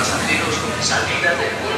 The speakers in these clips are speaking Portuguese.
pasajeros salida del vuelo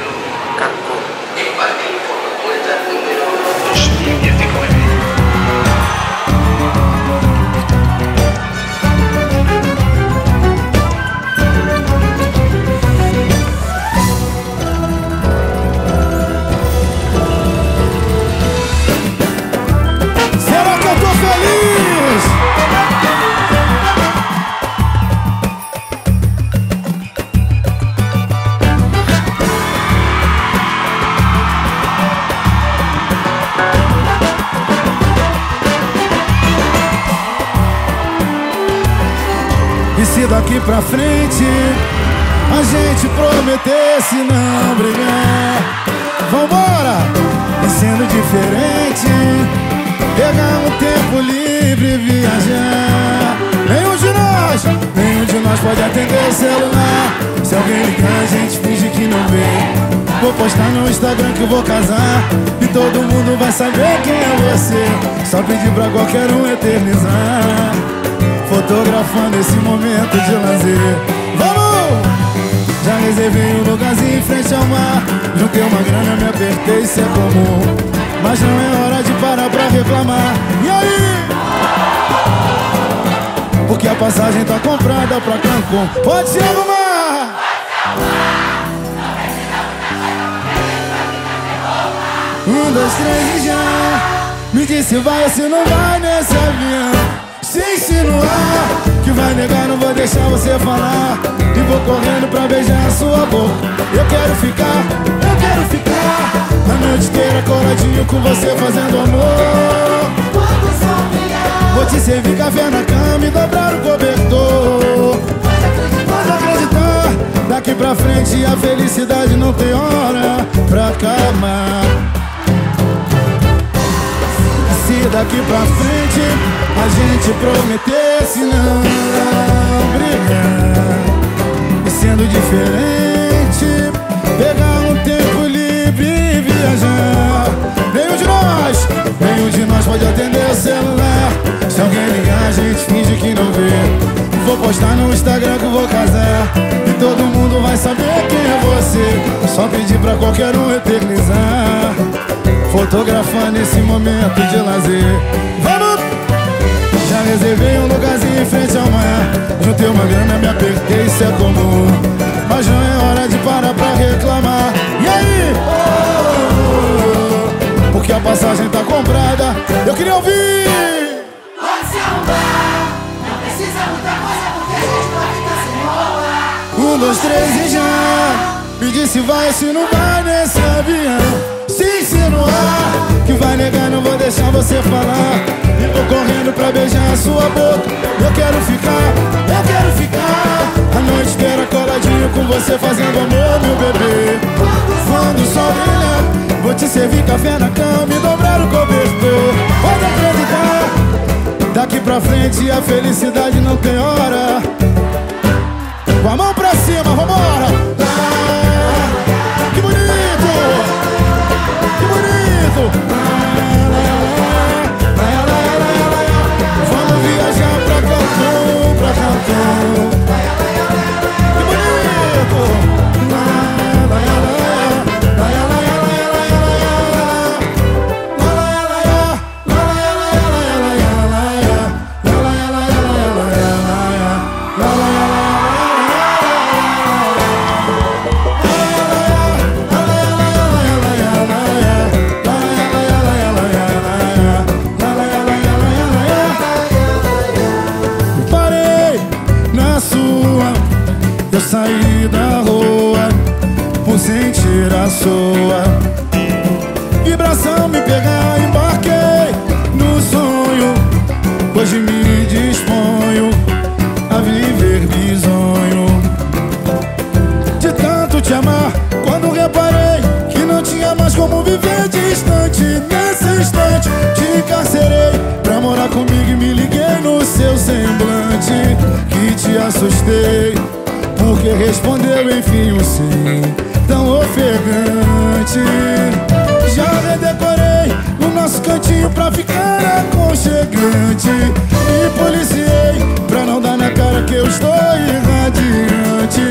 pra frente. A gente prometesse não brigar. Vambora! E sendo diferente. Pegar um tempo livre e viajar. Nenhum de nós, nenhum de nós pode atender o celular. Se alguém ligar a gente finge que não vê. Vou postar no Instagram que eu vou casar. E todo mundo vai saber quem é você. Só pedir pra qualquer um eternizar Fotografando esse momento de lazer. Vamos! Já reservei um lugarzinho em frente ao mar. Juntei uma grana, me apertei, isso é comum. Mas não é hora de parar pra reclamar. E aí? Porque a passagem tá comprada pra Cancún. Pode se arrumar! Um, dois, três e já. Me disse vai ou se não vai nesse avião insinuar que vai negar, não vou deixar você falar. E vou correndo pra beijar a sua boca. Eu quero ficar, eu quero ficar A noite inteira coladinho com você fazendo amor. Vou te servir café na cama e dobrar o cobertor. Pode acreditar, daqui pra frente a felicidade não tem hora pra acabar daqui pra frente a gente prometesse não brigar. E sendo diferente, pegar um tempo livre e viajar. Nenhum de nós, nenhum de nós pode atender o celular. Se alguém ligar a gente finge que não vê. Vou postar no Instagram que vou casar. E todo mundo vai saber quem é você. Só pedir pra qualquer um eternizar Fotografando esse momento de lazer Vamos! Já reservei um lugarzinho em frente ao mar Juntei uma grana, me apertei, isso é comum Mas não é hora de parar pra reclamar E aí? Oh, porque a passagem tá comprada Eu queria ouvir! Pode se arrumar, não precisa muita coisa porque a gente não fica sem roupa. Um, dois, três e já Me disse vai se não vai nesse avião insinuar que vai negar não vou deixar você falar. E vou correndo pra beijar a sua boca. Eu quero ficar, eu quero ficar. A noite inteira coladinho com você fazendo amor meu bebê. Quando o sol brilhar Vou te servir café na cama e dobrar o cobertor. Pode acreditar Daqui pra frente a felicidade não tem hora. Com a mão pra cima, vambora! Que bonito! Sentir a sua vibração me pegar. Embarquei no sonho, hoje me disponho a viver bisonho de tanto te amar. Quando reparei que não tinha mais como viver distante, nesse instante te encarcerei pra morar comigo e me liguei no seu semblante. Que te assustei, porque respondeu enfim o sim, tão ofegante. Já redecorei o nosso cantinho pra ficar aconchegante. Me policiei pra não dar na cara que eu estou irradiante.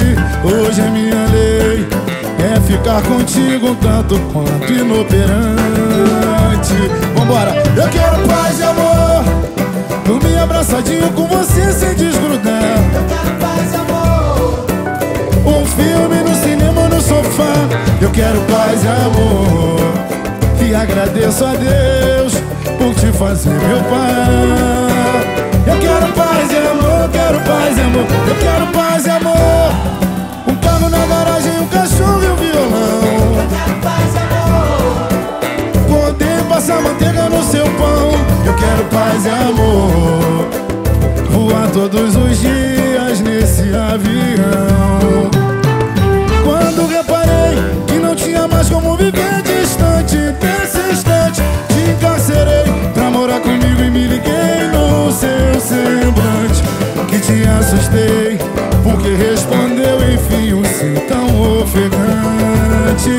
Hoje é minha lei. ficar contigo tanto quanto inoperante Vambora! Eu quero paz e amor Dormir abraçadinho com você sem desgrudar Eu quero paz e amor Eu quero paz e amor. E agradeço a Deus Por te fazer meu pai Eu quero paz e amor, quero paz e amor. Eu quero paz e amor. Um carro na garagem, um cachorro e um violão. Eu quero paz e amor. Poder passar manteiga no seu pão. Eu quero paz e amor. Voar todos os dias nesse avião Quando reparei que não tinha mais como viver distante Desse instante te encarcerei Pra morar comigo e me liguei no seu semblante Que te assustei porque respondeu enfim um sim tão ofegante.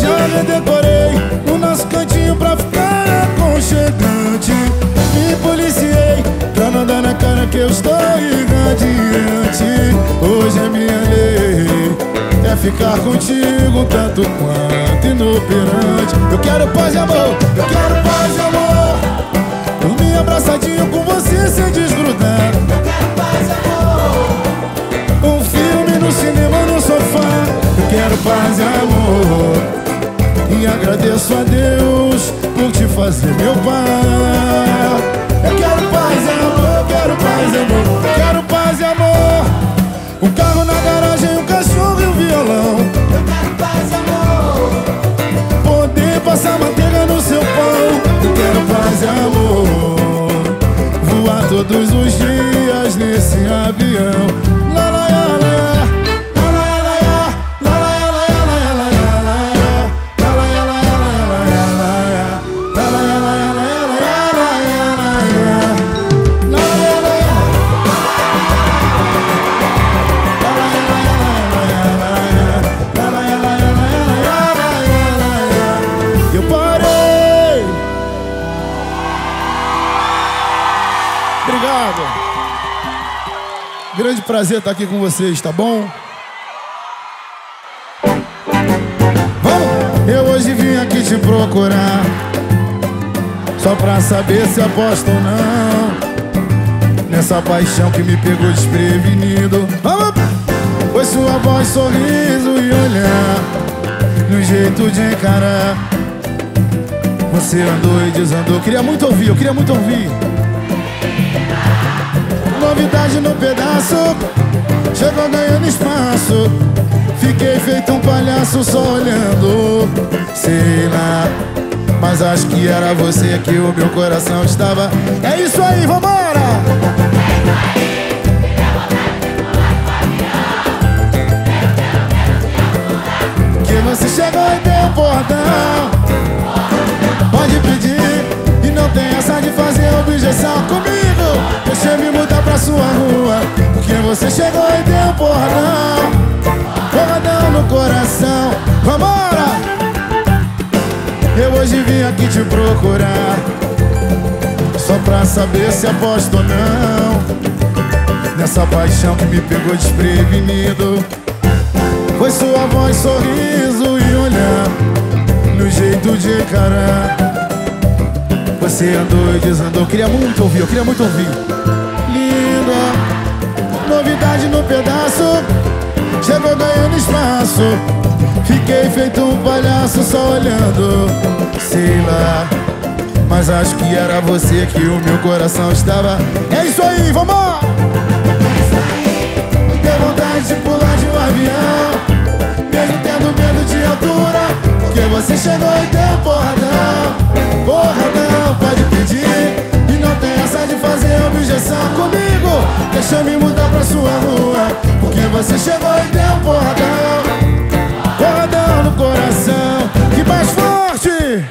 Já redecorei o nosso cantinho pra ficar aconchegante Me policiei pra não dar na cara que eu estou irradiante. Hoje é minha lei é ficar contigo tanto quanto inoperante. Eu quero paz e amor, eu quero paz e amor. Dormir abraçadinho com você sem desgrudar. Eu quero paz e amor. Um filme no cinema no sofá. Eu quero paz e amor. E agradeço a Deus Por te fazer meu pai Eu quero paz e amor Eu quero paz e amor. Eu quero todos os dias nesse avião prazer estar aqui com vocês, tá bom? Vamos! Eu hoje vim aqui te procurar. Só pra saber se aposta ou não. Nessa paixão que me pegou desprevenido. Foi sua voz, sorriso e olhar. No jeito de encarar. Você andou e desandou. Queria muito ouvir, eu queria muito ouvir. Novidade no pedaço. Chegou ganhando espaço. Fiquei feito um palhaço só olhando. Sei lá. Mas acho que era você que o meu coração estava. É isso aí, vambora! Que você chegou e deu bordão pedir E não tem essa de fazer objeção comigo. Deixa eu me mudar pra sua rua Porque você chegou e deu bordão Bordão no coração. Vambora! Eu hoje vim aqui te procurar Só pra saber se aposto ou não. Nessa paixão que me pegou desprevenido foi sua voz, sorriso e olhar No jeito de encarar Você andou e desandou. Queria muito ouvir, eu queria muito ouvir. Linda Novidade no pedaço. Chegou ganhando espaço. Fiquei feito um palhaço só olhando. Sei lá Mas acho que era você que o meu coração estava. É isso aí, vamos! Deu vontade de pular de um avião Porque você chegou e deu porradão Porradão, pode pedir. E não tem essa de fazer objeção comigo. Deixa eu me mudar pra sua rua. Porque você chegou e deu porradão Porradão no coração. Que mais forte.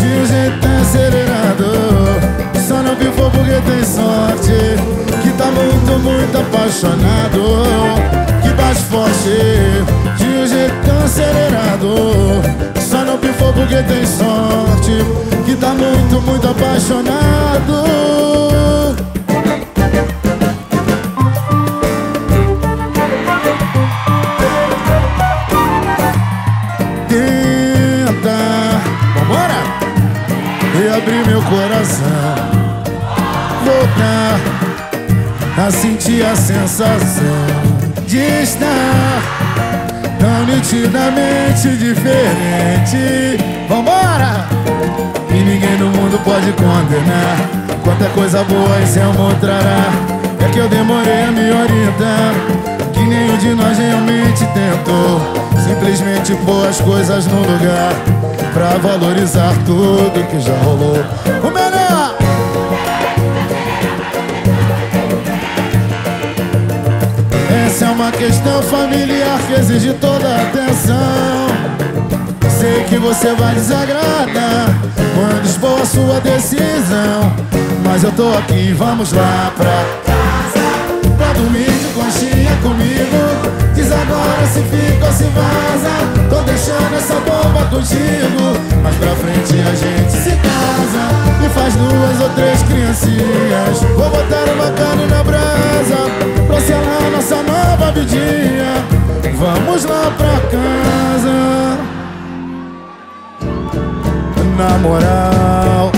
De um jeito acelerado. Só não pifou porque tem sorte. Que tá muito, muito apaixonado mais forte. De um jeito acelerado. Só não pifou porque tem sorte. Que tá muito, muito apaixonado. Tenta. Vambora! Reabrir meu coração. Voltar a sentir a sensação. De estar tão nitidamente diferente. Vambora! E ninguém no mundo pode condenar. Quanta coisa boa esse amor trará É que eu demorei a me orientar Que nenhum de nós realmente tentou. Simplesmente pôr as coisas no lugar Pra valorizar tudo que já rolou Essa é uma questão familiar que exige toda atenção. Sei que você vai desagradar quando expor a sua decisão. Mas eu tô aqui, vamos lá pra casa. Pra dormir de conchinha comigo. Diz agora se fica ou se vaza. Tô deixando essa bomba contigo. Mais pra frente a gente se casa. E faz duas ou três criancinhas. Vou botar uma carne na brasa Pra selar nossa nova vidinha. Vamos lá pra casa. Na moral.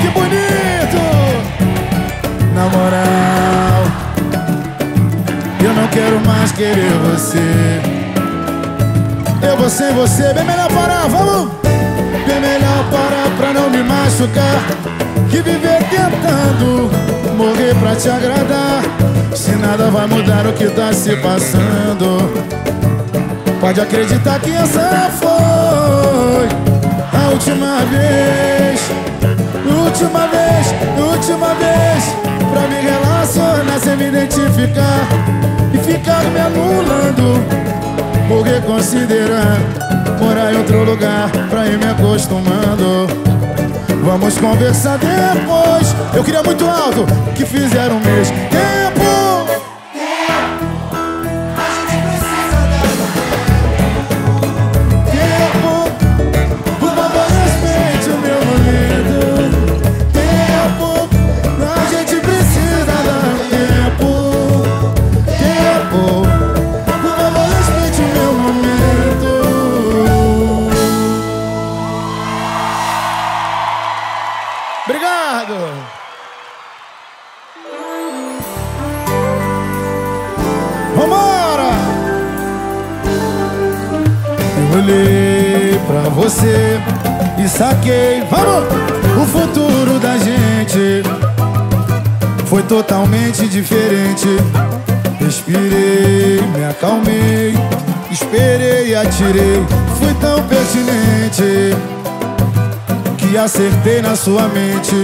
Que bonito! Na moral. Eu não quero mais querer você. Eu vou sem você Bem melhor parar, vamos! Me machucar Que viver tentando Morrer pra te agradar. Se nada vai mudar o que tá se passando. Pode acreditar que essa foi a última vez Última vez, última vez Pra me relacionar sem me identificar E ficar me anulando Porque considerar Morar em outro lugar pra ir me acostumando. Vamos conversar depois. Eu queria muito alto que fizeram mesmo Tempo Fui tão pertinente que acertei na sua mente.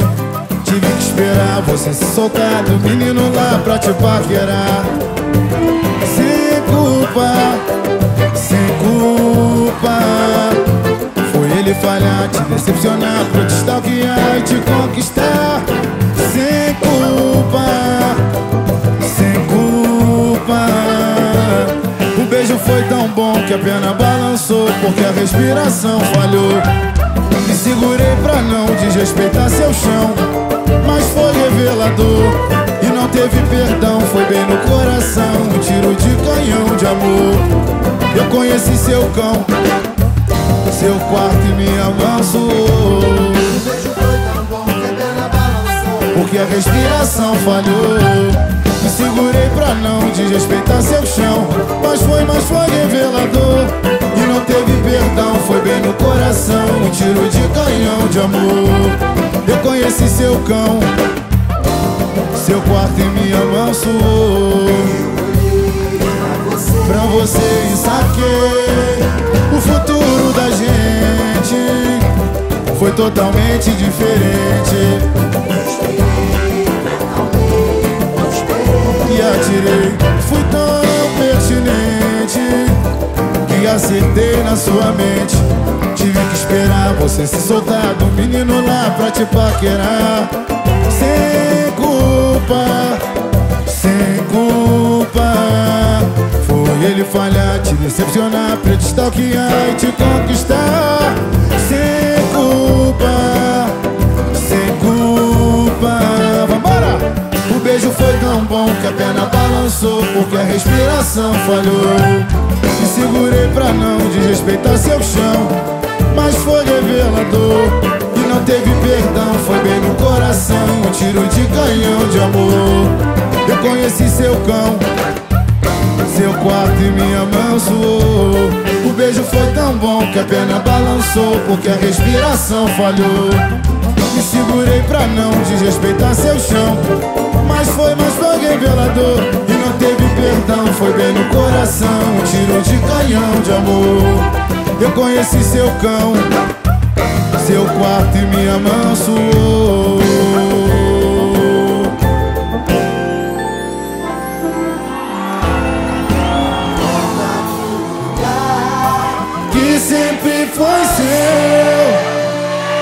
Tive que esperar você se soltar do menino lá pra te paquerar. Sem culpa, sem culpa. Foi ele falhar, te decepcionar, pra te stalkear e te conquistar. Sem culpa, foi tão bom que a pena balançou, porque a respiração falhou. Me segurei pra não desrespeitar seu chão, mas foi revelador. E não teve perdão, foi bem no coração Um tiro de canhão de amor Eu conheci seu cão Seu quarto e me amansou O beijo foi tão bom que a perna balançou Porque a respiração falhou segurei pra não desrespeitar seu chão. Mas foi, mas foi revelador E não teve perdão, foi bem no coração. Um tiro de canhão de amor. Eu conheci seu cão Seu quarto e me amansou Pra você e saquei O futuro da gente. Foi totalmente diferente E atirei Fui tão pertinente Que acertei na sua mente. Tive que esperar você se soltar Do menino lá pra te paquerar. Sem culpa Sem culpa. Foi ele falhar, te decepcionar Pra te stalkear e te conquistar. Sem culpa beijo foi tão bom que a perna balançou Porque a respiração falhou. Me segurei pra não desrespeitar seu chão Mas foi revelador. E não teve perdão Foi bem no coração Um tiro de canhão de amor. Eu conheci seu cão Seu quarto e minha mão suou. O beijo foi tão bom que a perna balançou Porque a respiração falhou. Me segurei pra não desrespeitar seu chão Mas foi, mas foi revelador. E não teve perdão, foi bem no coração. Um tiro de canhão de amor. Eu conheci seu cão. Seu quarto e minha mão suou. Que sempre foi seu.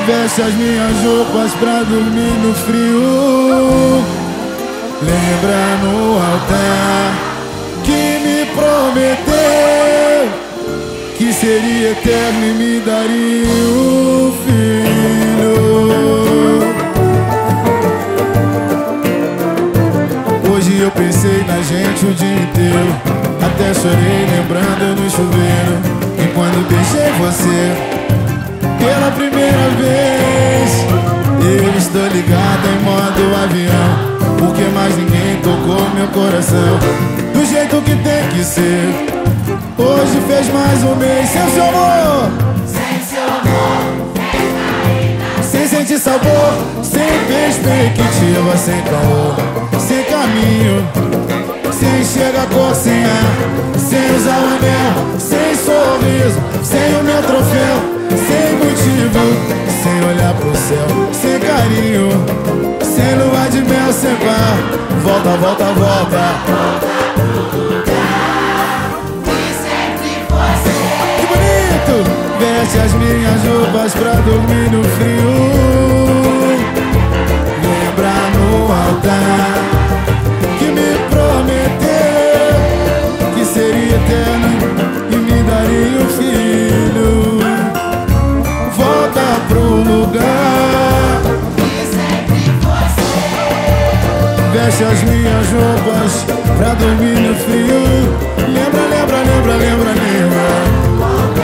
Veste as minhas roupas pra dormir no frio Lembra no altar que me prometeu Que seria eterno e me daria um filho. Hoje eu pensei na gente o dia inteiro. Até chorei lembrando no chuveiro. E quando beijei você pela primeira vez Eu estou ligado em modo avião porque mais ninguém tocou meu coração? Do jeito que tem que ser. Hoje fez mais um mês. Sem seu amor. Sem seu amor Sem sentir sabor. Sem perspectiva, sem calor. Sem caminho. Sem enxergar cor, sem ar. Sem usar o anel. Sem sorriso. Sem o meu troféu. Sem motivo Sem olhar pro céu. Sem carinho sem lua de mel, sem par Volta, volta, volta. Que bonito! Veste as minhas roupas pra dormir no frio. Lembra no altar Que me prometeu Que seria eterno E me daria um filho pro lugar. Veste as minhas roupas pra dormir no frio. Lembra, lembra, lembra, lembra, lembra.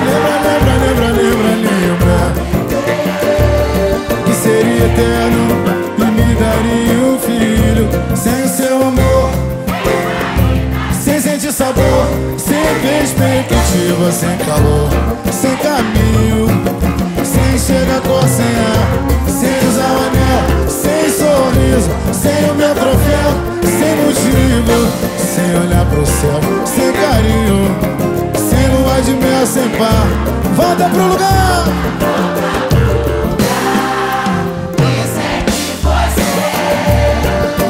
Lembra, lembra, lembra, lembra, lembra. Que seria eterno e me daria um filho. Sem seu amor Sem sabor. Sem perspectiva, sem calor Sem caminho Sem chegar cor, sem ar Sem usar o anel Sem sorriso Sem o meu troféu Sem motivo Sem olhar pro céu Sem carinho Sem lua de mel, sem par Volta pro lugar!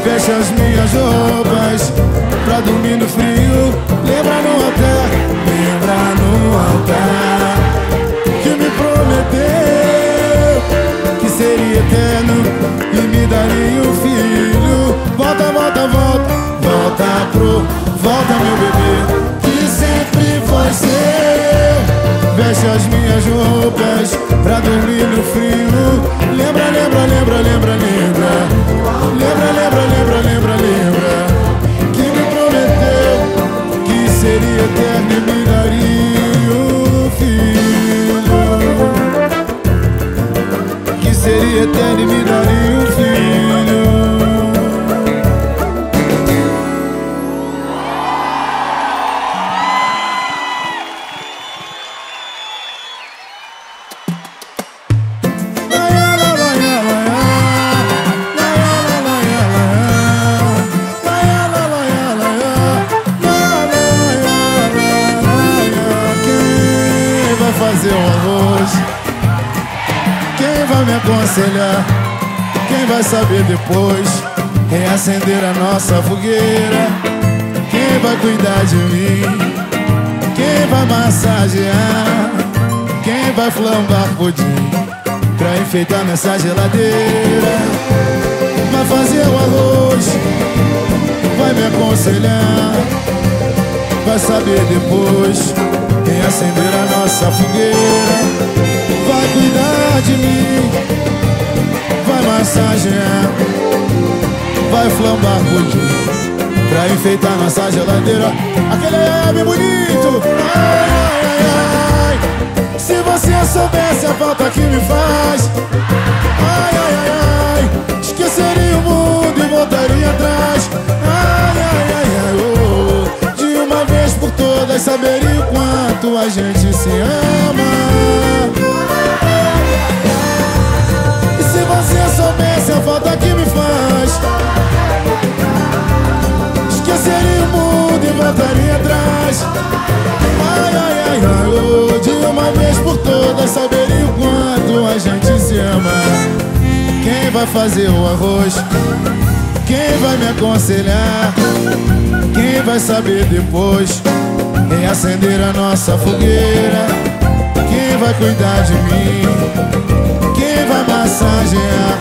Fecha as minhas roupas Pra dormir no frio. Lembra roupas Pra dormir no frio. Lembra, lembra, lembra, lembra, lembra. Lembra, lembra, lembra, lembra, lembra. Que me prometeu Que seria eterno pudim? Pra enfeitar nessa geladeira? Vai fazer o arroz? Vai me aconselhar? Vai saber depois Quem acender a nossa fogueira Vai cuidar de mim Vai massagear Vai flambar pudim Pra enfeitar nossa geladeira Aquele é bem bonito Ai, ai, ai, Se você soubesse a falta que me faz. Ai, ai, ai, ai. Esqueceria o mundo e voltaria atrás. Ai, ai, ai, ai, oh. De uma vez por todas saberia o quanto a gente se ama. E se você soubesse a falta que me faz. Esqueceria o mundo e voltaria atrás. Ai, ai, ai, ai, oh, De uma vez todas saberia o quanto a gente se ama quem vai fazer o arroz? Quem vai me aconselhar? Quem vai saber depois? Reacender a nossa fogueira? Quem vai cuidar de mim? Quem vai massagear?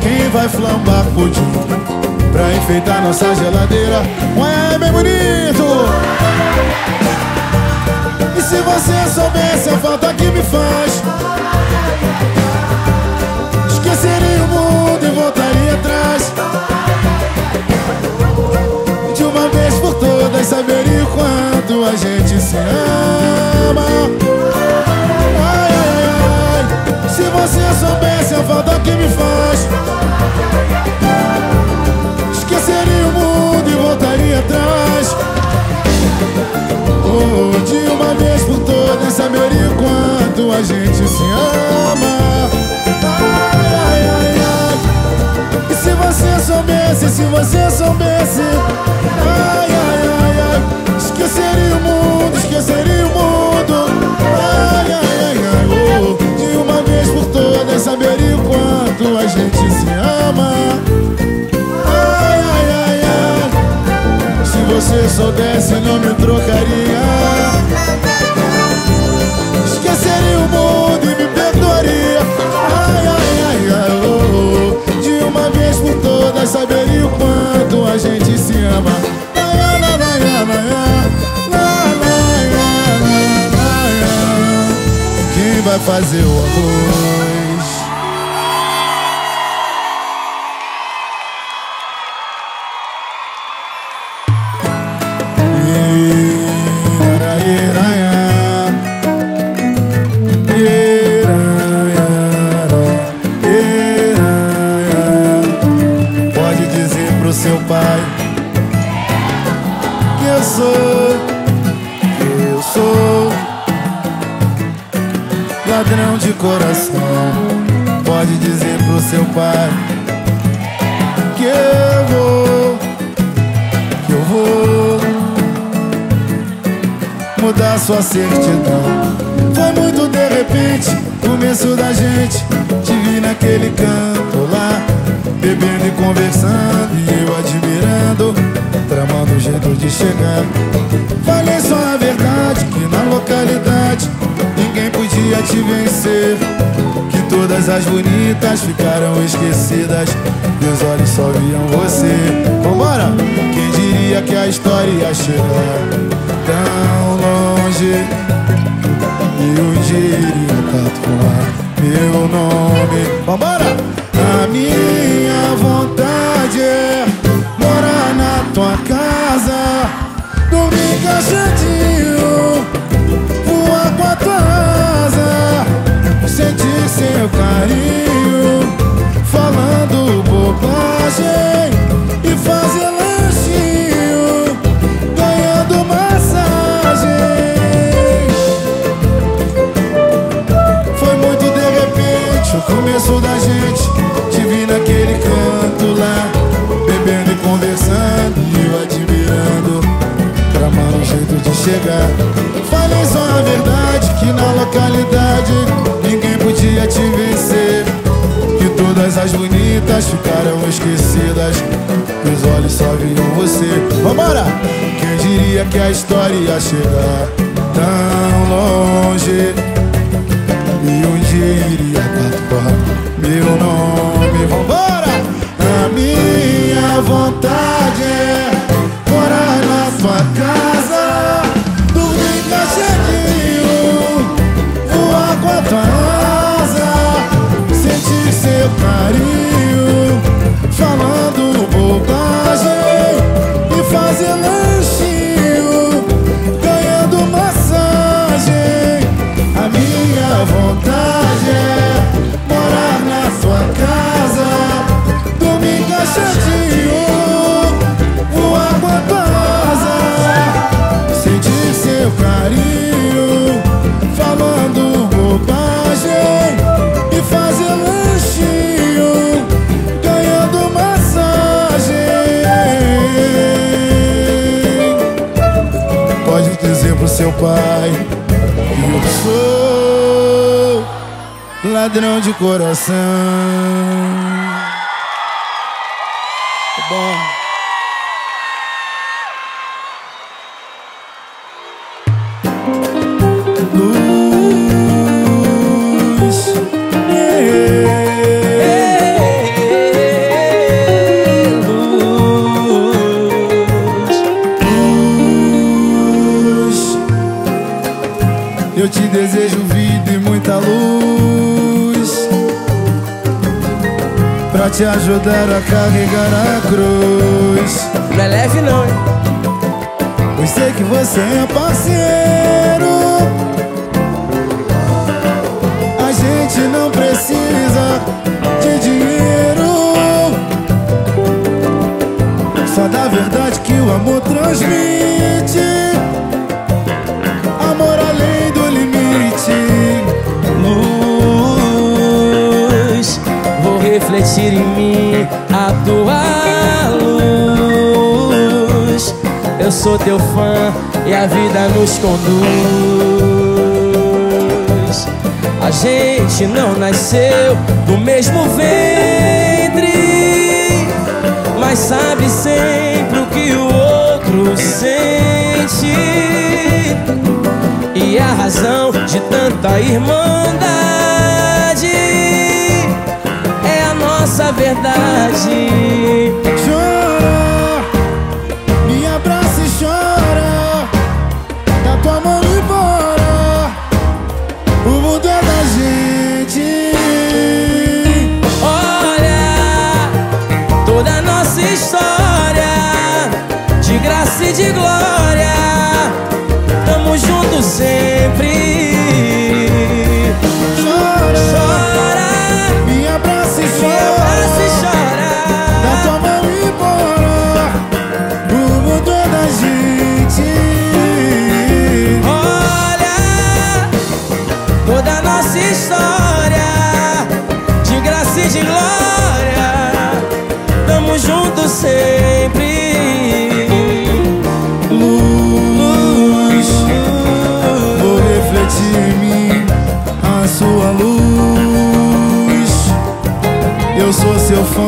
Quem vai flambar pudim? Pra enfeitar nossa geladeira? Ué, bem bonito! Se você soubesse a falta que me faz? Esqueceria o mundo e voltaria atrás. De uma vez por todas saberia o quanto a gente se ama. Ai, ai, ai Se você soubesse a falta que me faz De uma vez por todas saberia o quanto a gente se ama. Se você soubesse, se você soubesse. Ai, ai, ai, ai. Esqueceria o mundo, esqueceria o mundo. Ai, ai, ai, ai. Oh, De uma vez por todas saberia o quanto a gente se ama você soubesse não me trocaria. Esqueceria o mundo e me perdoaria. Ai, ai, ai, ai oh, oh uma vez por todas saberia o quanto a gente se ama. Quem vai fazer o arroz? sua certidão Foi muito de repente, começo da gente Te vi naquele canto lá Bebendo e conversando e eu admirando Tramando o jeito de chegar Falei só a verdade, que na localidade Ninguém podia te vencer Que todas as bonitas ficaram esquecidas Meus olhos só viam você. Vambora! Quem diria que a história ia chegar tão longe? E um dia iria tatuar meu nome. Vambora! A minha vontade é morar na tua casa. Dormir encaixadinho seu carinho Falando bobagem E fazer lanchinho Ganhando massagem Foi muito de repente o começo da gente Te vi naquele canto lá Bebendo e conversando E eu admirando. Tramando um jeito de chegar. Falei só a verdade Que na localidade te vencer. Que todas as bonitas ficaram esquecidas. Meus olhos só viam você. Vambora! Quem diria que a história ia chegar Tão longe? E um dia iria tatuar Meu nome. Vambora! A minha vontade pariu Falando bobagem e fazendo lanchinho Ganhando massagem. A minha vontade é morar na sua casa Dormir cachadinho pai. Eu sou ladrão de coração. Tá bom. Te ajudar a carregar a cruz. Não é leve não, hein? Pois sei que você é parceiro. A gente não precisa de dinheiro. Só da verdade que o amor transmite refletir em mim a tua luz. Eu sou teu fã e a vida nos conduz. A gente não nasceu do mesmo ventre, mas sabe sempre o que o outro sente. E a razão de tanta irmandade nossa verdade. Chora, me abraça e chora Dá tua mão embora O mundo é da gente Olha toda a nossa história de graça e de glória. Tamo juntos sempre.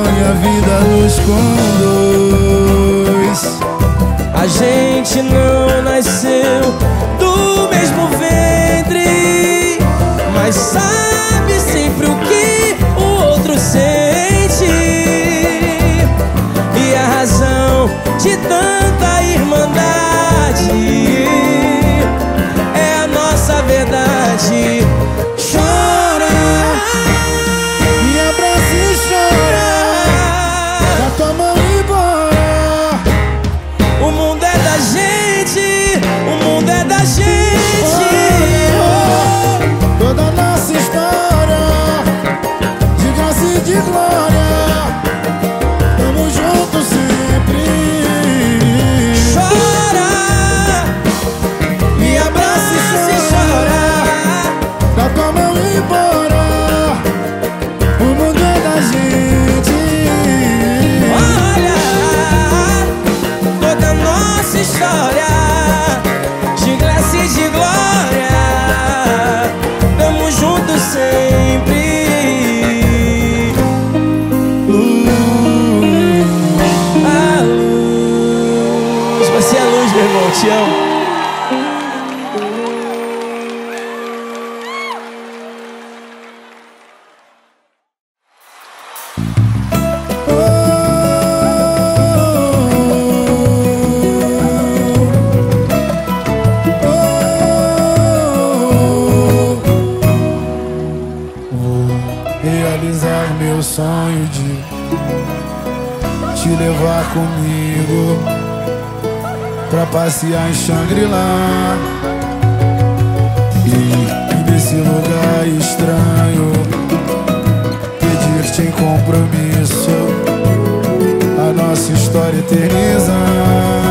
E a vida nos conduz. A gente não nasceu do mesmo ventre, mas sabe sempre o que o outro sente. E a razão de tanta levar comigo pra passear em Shangri-La e nesse lugar estranho pedir-te em compromisso a nossa história eternizar.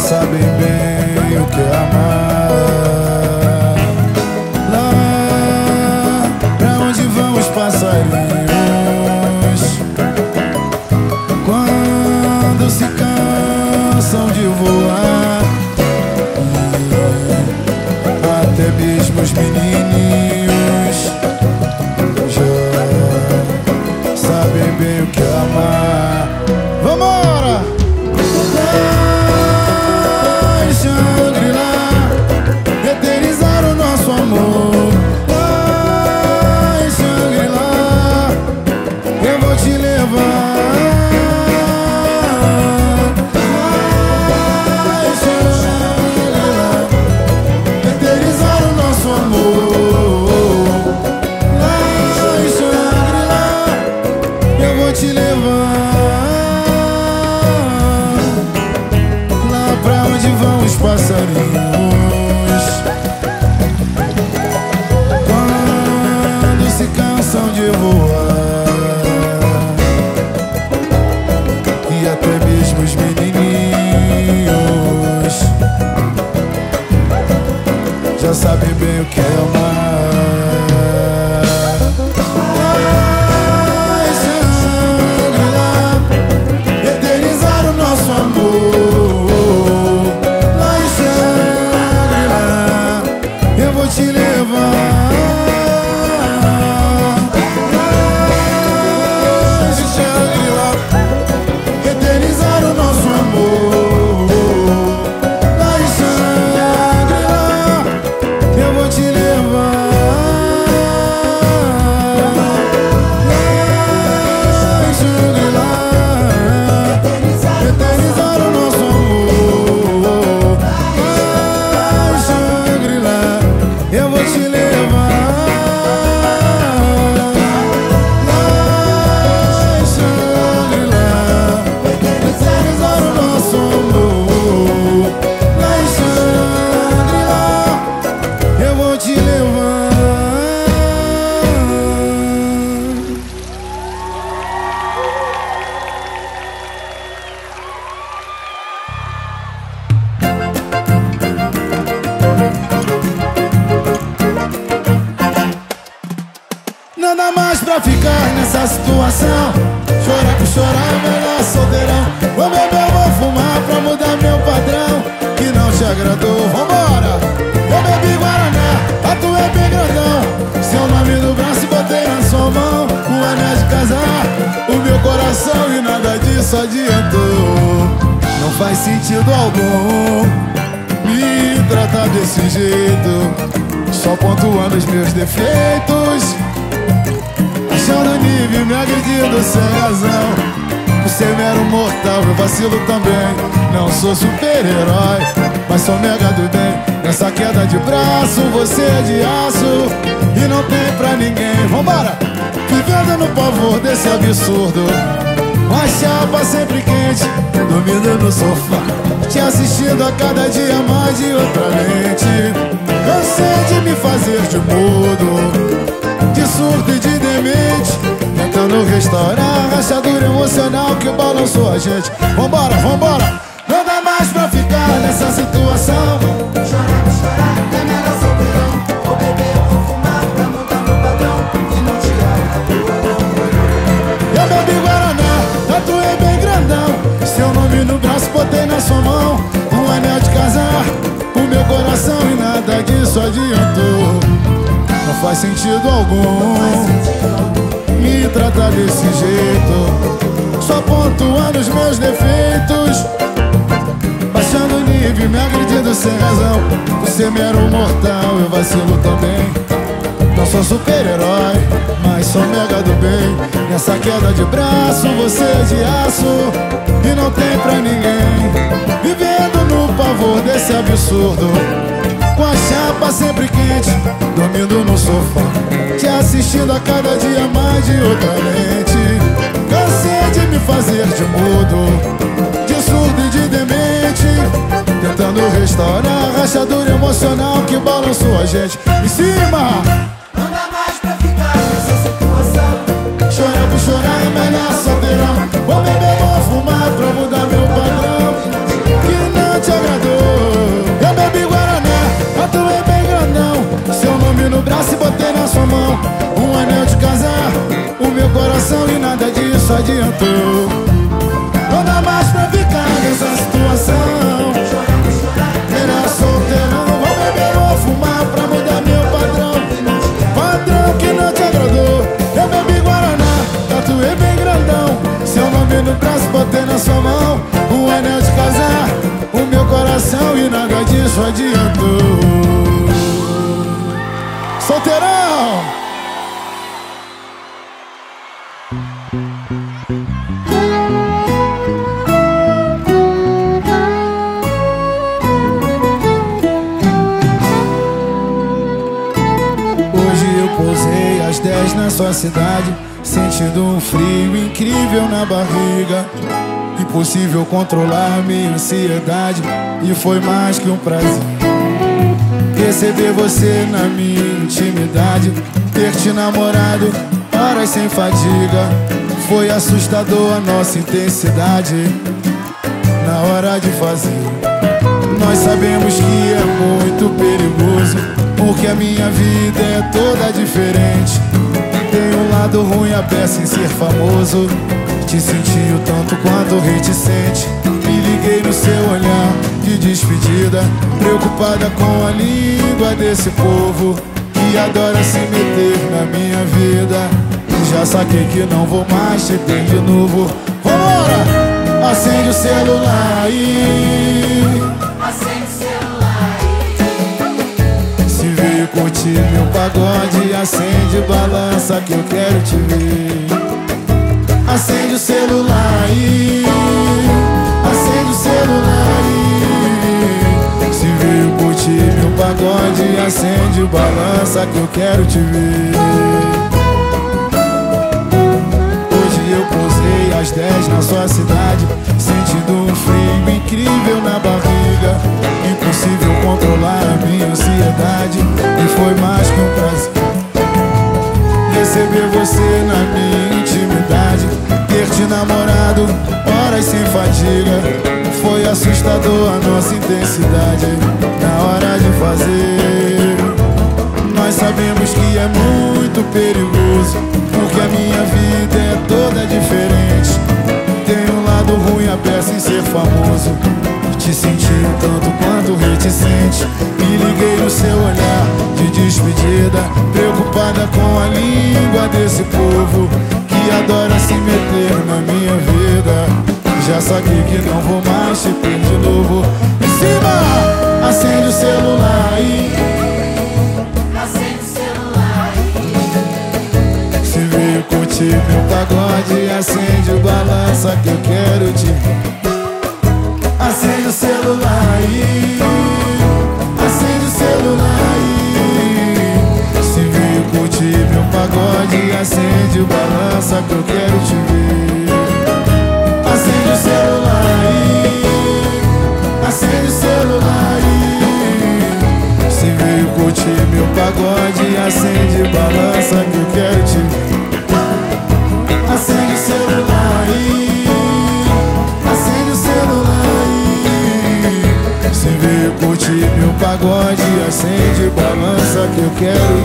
sabem bem o que é amar. sentido algum. Me tratar desse jeito. Só pontuando os meus defeitos. Baixando o nível, me agredindo sem razão. Você é mero mortal, eu vacilo também. Não sou super-herói, mas sou mega do bem. Nessa queda de braço, você é de aço. E não tem pra ninguém. Vivendo no pavor desse absurdo com a chapa sempre quente Dormindo no sofá Te assistindo a cada dia mais de outra lente Cansei de me fazer de mudo De surdo e de demente Tentando restaurar a rachadura emocional que balançou a gente Em cima! no braço e botei na sua mão. Um anel de casar O meu coração e nada disso adiantou. Não dá mais pra ficar nessa situação. Era solteirão Vou beber ou fumar pra mudar meu padrão. Padrão que não te agradou. Eu bebi Guaraná, tatuei bem grandão. Seu nome no braço, botei na sua mão. Um anel de casar O meu coração e nada disso adiantou. Solteirão! Hoje eu pousei às 10 na sua cidade Sentindo um frio incrível na barriga Impossível controlar minha ansiedade E foi mais que um prazer Receber você na minha intimidade. Ter te namorado horas sem fadiga Foi assustador a nossa intensidade Na hora de fazer. Nós sabemos que é muito perigoso Porque a minha vida é toda diferente. Tem um lado ruim a peça em ser famoso. Te senti o tanto quanto reticente. Me liguei no seu olhar de despedida Preocupada com a língua desse povo Que adora se meter na minha vida. Já saquei que não vou mais te ter de novo. Vambora! Acende o celular aí. Se veio curtir meu pagode Acende, balança que eu quero te ver. Acende o celular aí. Acende o celular aí curtir meu pagode Acende, balança que eu quero te ver. Hoje eu posei às 10 na sua cidade Sentindo um frio incrível na barriga. Impossível controlar a minha ansiedade E foi mais que um prazer Receber você na minha intimidade Ter te namorado horas sem fadiga. Foi assustador a nossa intensidade Na hora de fazer. Nós sabemos que é muito perigoso Porque a minha vida é toda diferente. Tem um lado ruim a peça em ser famoso. Te senti um tanto quanto reticente. Me liguei no seu olhar de despedida Preocupada com a língua desse povo Adora se meter na minha vida. Já saquei que não vou mais te ter de novo. Em cima, acende o celular aí. Se veio curtir meu pagode Acende o balança que eu quero te Acende o celular aí. Acende o celular aí curtir meu pagode Acende o balança que eu quero te ver. Acende o celular aí Acende o celular aí. Se veio curtir meu pagode Acende balança que eu quero te ver. Acende o celular aí Acende o celular aí. Se veio curtir meu pagode Acende balança que eu quero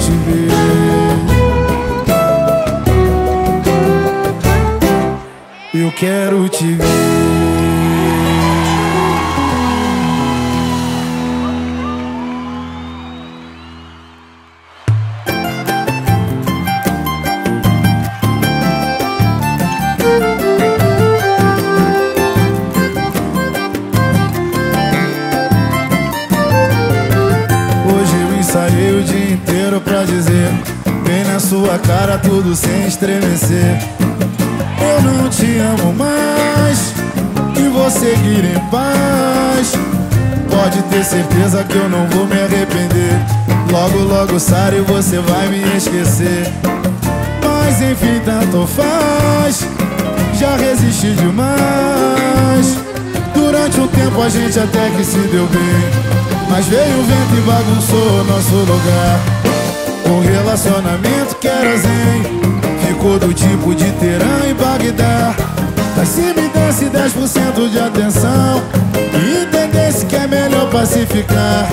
gente até que se deu bem. Mas veio o vento e bagunçou nosso lugar. O relacionamento que era zen Ficou do tipo de Teherã e Bagdá. Mas se me desse 10% de atenção. E entendesse que é melhor pacificar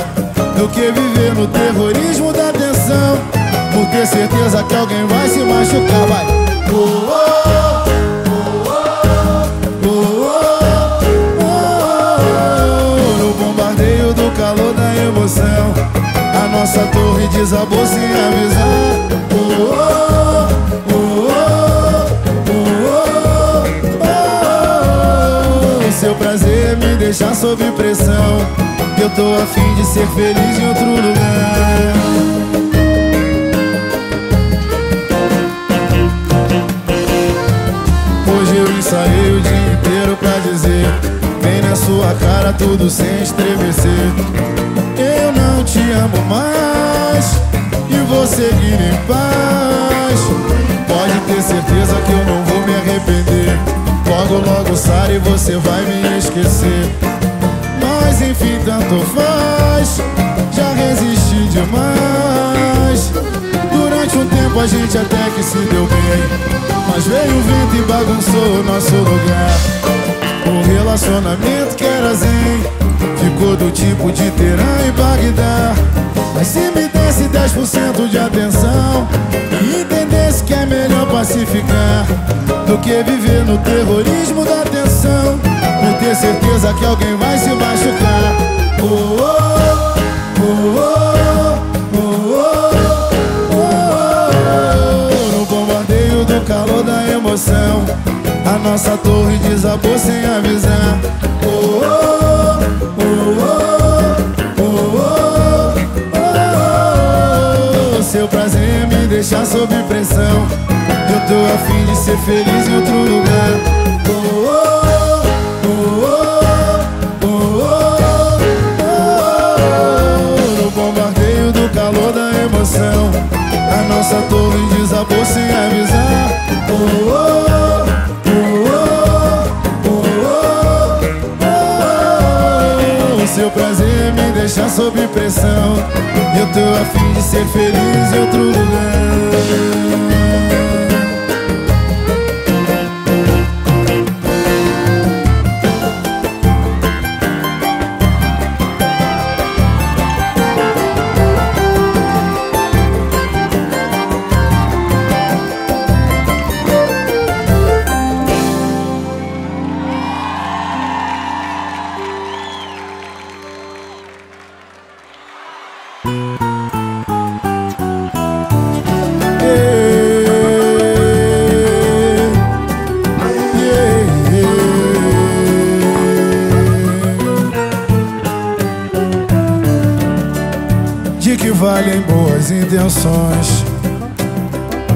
Do que viver no terrorismo da tensão. Por ter certeza que alguém vai se machucar Vai! Oh, oh, nossa torre desabou sem avisar oh, oh, oh, oh, oh, oh. Seu prazer é me deixar sob pressão. Eu tô afim de ser feliz em outro lugar. Hoje eu ensaiei o dia inteiro pra dizer Vem na sua cara tudo sem estremecer te amo mais. E vou seguir em paz. Pode ter certeza que eu não vou me arrepender. Logo, logo sai e você vai me esquecer. Mas enfim, tanto faz. Já resisti demais. Durante um tempo a gente até que se deu bem. Mas veio o vento e bagunçou o nosso lugar. O relacionamento que era zen Ficou do tipo de Teherã e Bagdá. Mas se me desse 10% de atenção E entendesse que é melhor pacificar Do que viver no terrorismo da tensão. Por ter certeza que alguém vai se machucar. Oh, oh, oh, oh, oh, oh, oh. Calor da emoção A nossa torre desabou sem avisar. Oh, oh, deixar sob pressão. Eu tô afim de ser feliz em outro lugar. Oh, oh, oh, oh, oh, oh, oh. No bombardeio do calor da emoção A nossa torre desabou sem avisar. Oh, oh, oh, oh, oh, oh. Seu prazer é me deixar sob pressão. Eu tô afim de ser feliz em outro lugar De que valem boas intenções.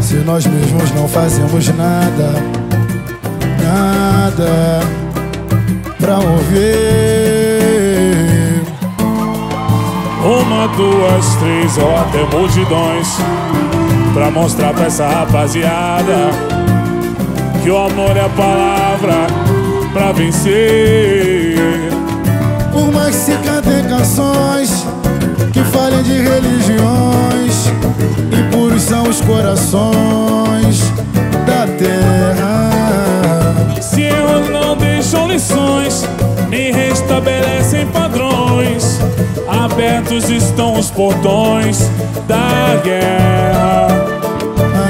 Se nós mesmos não fazemos nada Nada Pra mover Uma, duas, três ou até multidões Pra mostrar pra essa rapaziada Que o amor é a palavra pra vencer. Por mais que se cantem canções De religiões Impuros são os corações da terra. Se erros não deixam lições Nem restabelecem padrões. Abertos estão os portões da guerra.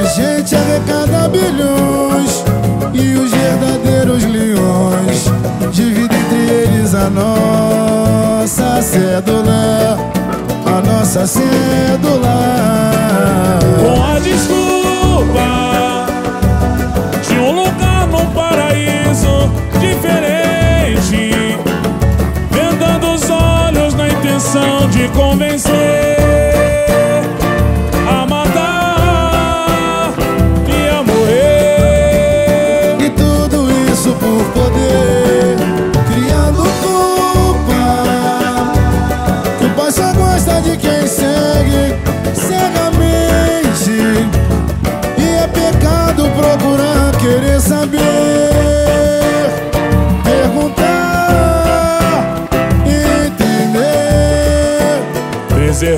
A gente arrecada bilhões E os verdadeiros leões. Dividem entre eles a nossa cédula Nossa cédula. Com a desculpa De um lugar num paraíso diferente Vendando os olhos na intenção de convencer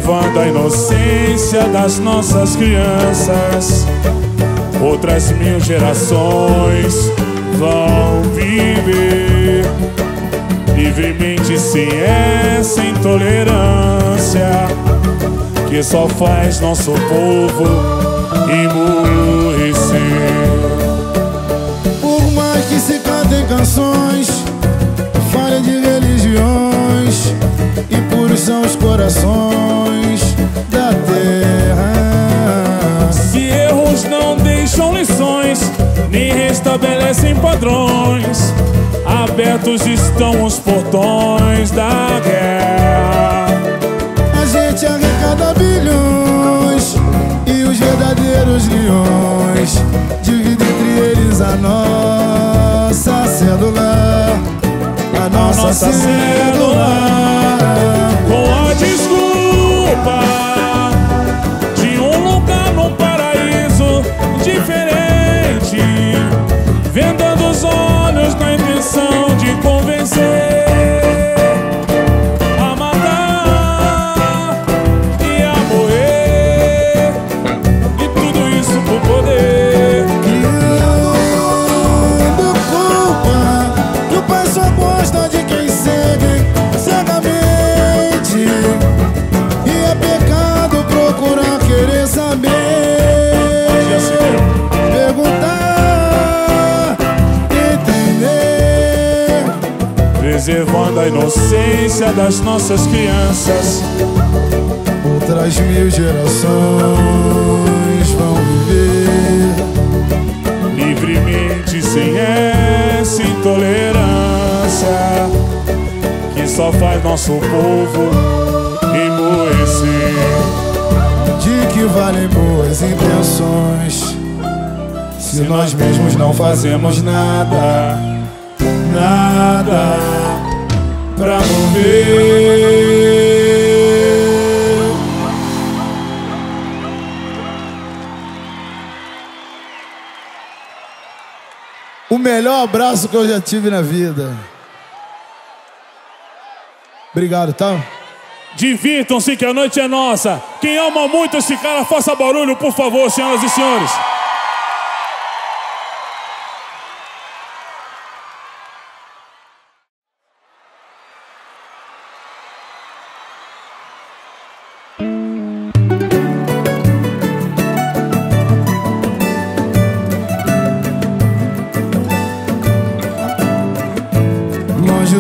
Preservando a inocência das nossas crianças Outras mil gerações vão viver livremente sem essa intolerância que só faz nosso povo emurrecer. Por mais que se cantem canções Falha de religiões são os corações da terra. Se erros não deixam lições, nem restabelecem padrões, abertos estão os portões da guerra. A gente arrecada bilhões e os verdadeiros leões dividem entre eles a nossa célula nossa, célula. Com a desculpa Preservando a inocência das nossas crianças. Outras mil gerações vão viver livremente sem essa intolerância que só faz nosso povo emburrecer. De que valem boas intenções Se nós mesmos não fazemos nada Nada Pra mover O melhor abraço que eu já tive na vida Obrigado, tá? Divirtam-se que a noite é nossa. Quem ama muito esse cara, faça barulho, por favor, senhoras e senhores.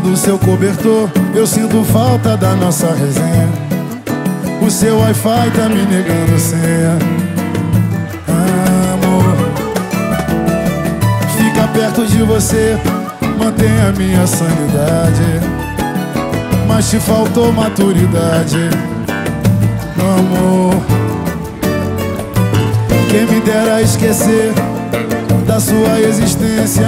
Do seu cobertor, eu sinto falta da nossa resenha. O seu Wi-Fi tá me negando senha. Amor, fica perto de você, mantém a minha sanidade. Mas te faltou maturidade, amor. Quem me dera esquecer da sua existência.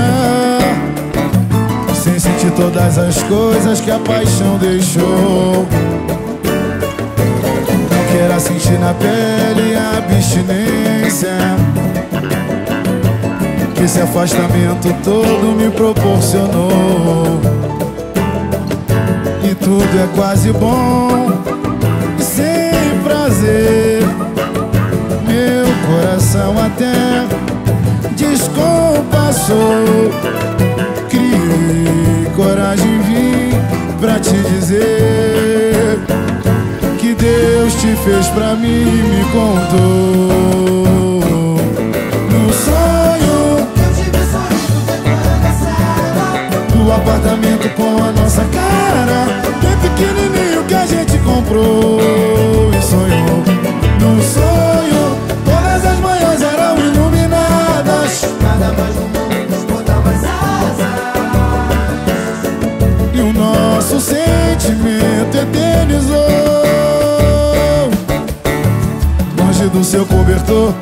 Sentir todas as coisas que a paixão deixou. Não queira sentir na pele a abstinência. Que esse afastamento todo me proporcionou. E tudo é quase bom sem prazer. Meu coração até descompassou. Criei coragem vim pra te dizer Que Deus te fez pra mim e me contou. No sonho Eu te vi sorrindo decorando a cela do apartamento com a nossa cara Bem pequenininho que a gente comprou e sonhou. No sonho todas as manhãs eram iluminadas Nada mais eternizou. Longe do seu cobertor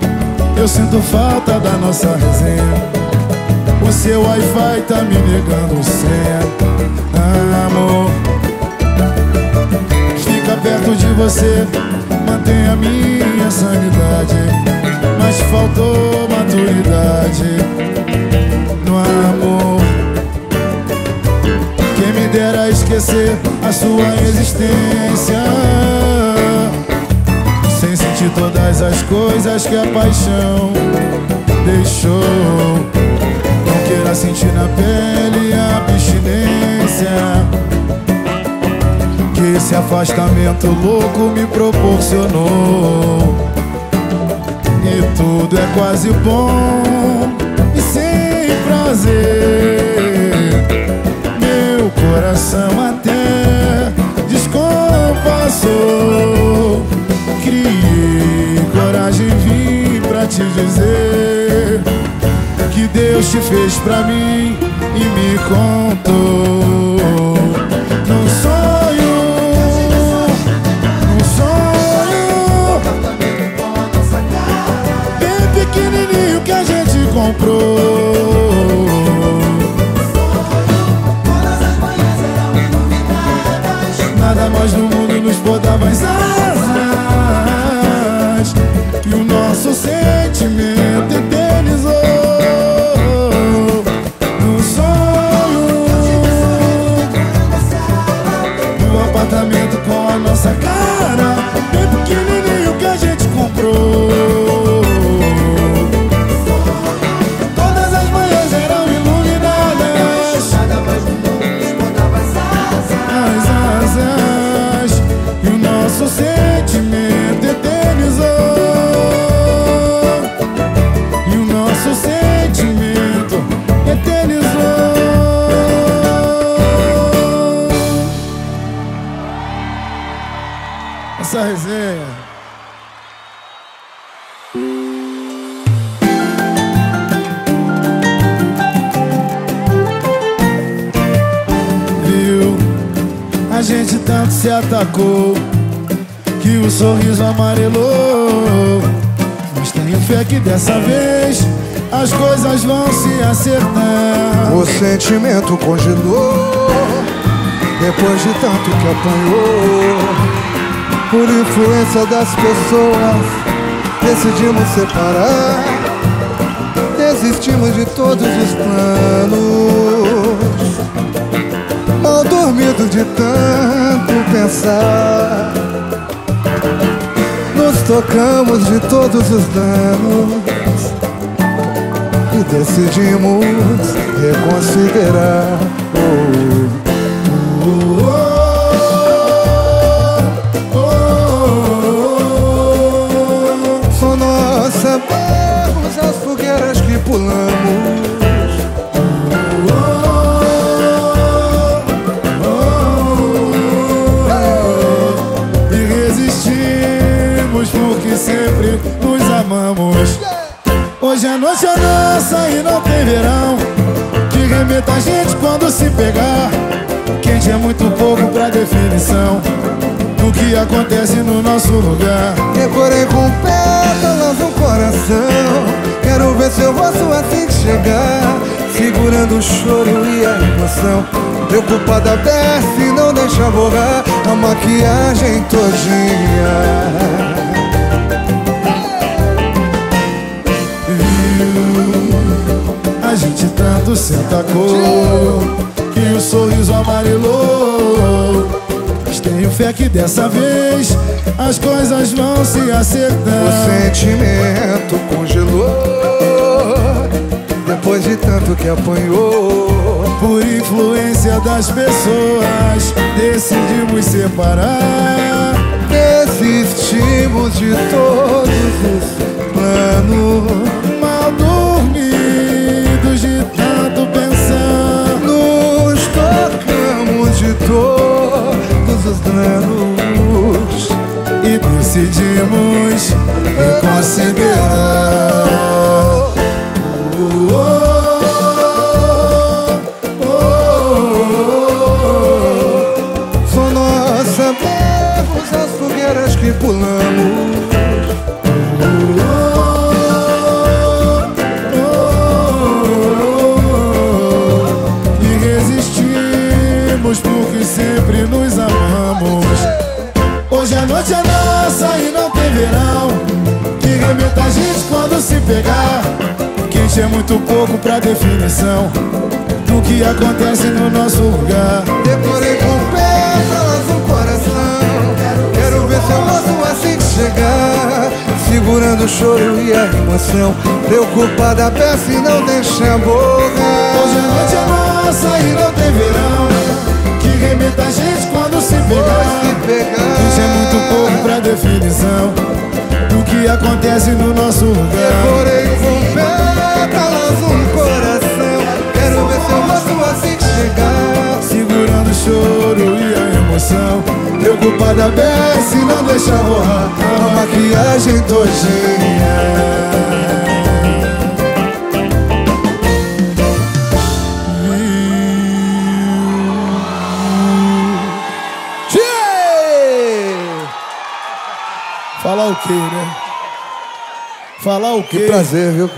Eu sinto falta da nossa resenha. O seu Wi-Fi tá me negando senha. Amor. Fica perto de você Mantém a minha sanidade. Mas faltou maturidade No amor me dera esquecer a sua existência. Sem sentir todas as coisas que a paixão deixou. Não queira sentir na pele a abstinência. Que esse afastamento louco me proporcionou. E tudo é quase bom e sem prazer coração até descompassou. Criei coragem vim pra te dizer Que Deus te fez pra mim e me contou que o sorriso amarelou. Mas tenho fé que dessa vez as coisas vão se acertar. O sentimento congelou Depois de tanto que apanhou Por influência das pessoas Decidimos separar Desistimos de todos os planos dormido de tanto pensar Nos tocamos de todos os danos e decidimos reconsiderar. Oh, oh, sabemos as fogueiras que pulamos. Hoje a noite é nossa e não tem verão Que remeta a gente quando se pegar Quente é muito pouco pra definição Do que acontece no nosso lugar Decorei com pétalas no coração. Quero ver seu rosto assim que chegar. Segurando o choro e a emoção. Preocupada, desce e não deixa borrar a maquiagem todinha. Gente tanto se atacou Que o sorriso amarelou. Mas tenho fé que dessa vez As coisas vão se O acertar sentimento congelou Depois de tanto que apanhou. Por influência das pessoas Decidimos separar. Desistimos de todos os planos. Mal dormidos todos os danos E decidimos reconsiderar Oh, oh, oh, Só nós sabemos as fogueiras que pulamos noite é nossa e não tem verão. Que remeta a gente quando se pegar? Quente é muito pouco pra definição Do que acontece no nosso lugar. Decorei com pétalas no coração. Quero ver seu rosto assim que chegar. Segurando o choro e a emoção. Preocupada, peça e não deixa borrar Hoje a noite é nossa e não tem verão Remeta a gente quando se pegar Se. Quente é muito pouco pra definição Do que acontece no nosso lugar. Decorei com pétalas no coração. Quero ver seu rosto assim que chegar. Segurando o choro e a emoção. Preocupada desce e não deixa borrar A maquiagem todinha Falar o quê, né? Falar o Que quê? prazer, viu?